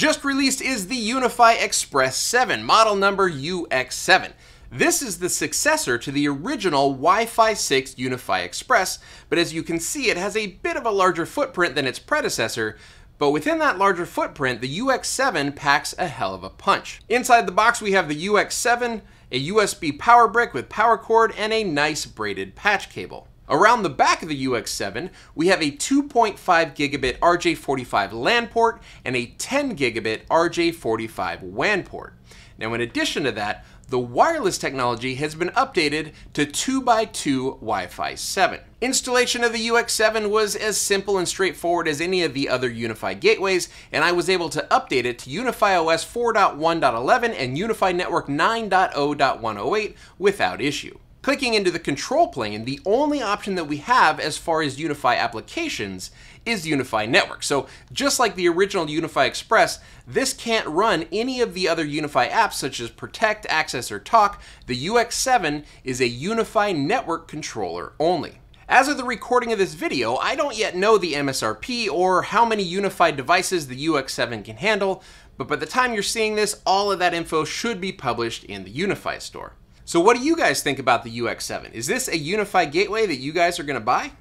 Just released is the UniFi Express 7, model number UX7. This is the successor to the original Wi-Fi 6 UniFi Express, but as you can see it has a bit of a larger footprint than its predecessor, but within that larger footprint, the UX7 packs a hell of a punch. Inside the box we have the UX7, a USB power brick with power cord, and a nice braided patch cable. Around the back of the UX7, we have a 2.5 gigabit RJ45 LAN port and a 10 gigabit RJ45 WAN port. Now in addition to that, the wireless technology has been updated to 2x2 Wi-Fi 7. Installation of the UX7 was as simple and straightforward as any of the other UniFi gateways, and I was able to update it to UniFi OS 4.1.11 and UniFi Network 9.0.108 without issue. Clicking into the control plane, the only option that we have as far as UniFi applications is UniFi Network. So just like the original UniFi Express, this can't run any of the other UniFi apps such as Protect, Access, or Talk. The UX7 is a UniFi Network controller only. As of the recording of this video, I don't yet know the MSRP or how many unified devices the UX7 can handle, but by the time you're seeing this, all of that info should be published in the UniFi store. So what do you guys think about the UX7? Is this a unified gateway that you guys are going to buy?